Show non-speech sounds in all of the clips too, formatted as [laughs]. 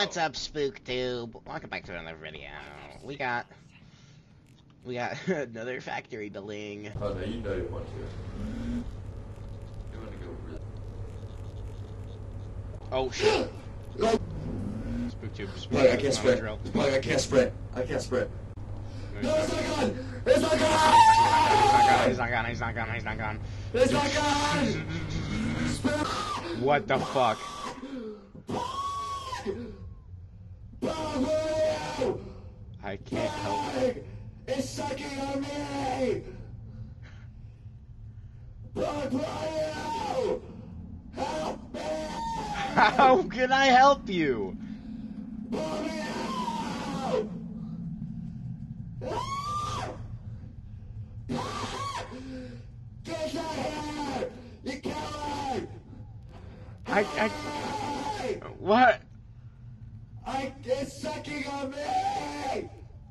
what's up, SpookTube? Welcome back to another video. We got we got [laughs] another factory building. Oh no, you know you want to. You want to go really. Oh shit! SpookTube, Plug, I can't SpookTube, sprint. drill. I can't sprint. I can't sprint. No, No, he's it's not. not gone! It's not gone! He's not gone. He's not gone. He's not gone. It's not gone! What the fuck? I can't help. Plug! It's sucking on me! Help me! How can I help you? Pull me out! Get out here! You killer! I I what? I, it's sucking on me!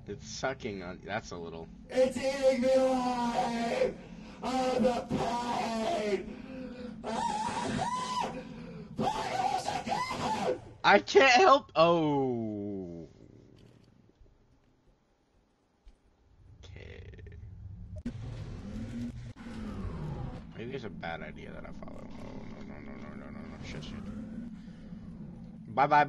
It's sucking on. That's a little. It's eating me alive! Oh, the pain! I can't help. Oh. Okay. Maybe it's a bad idea that I follow. Oh no no no no no no no shit shit. Bye bye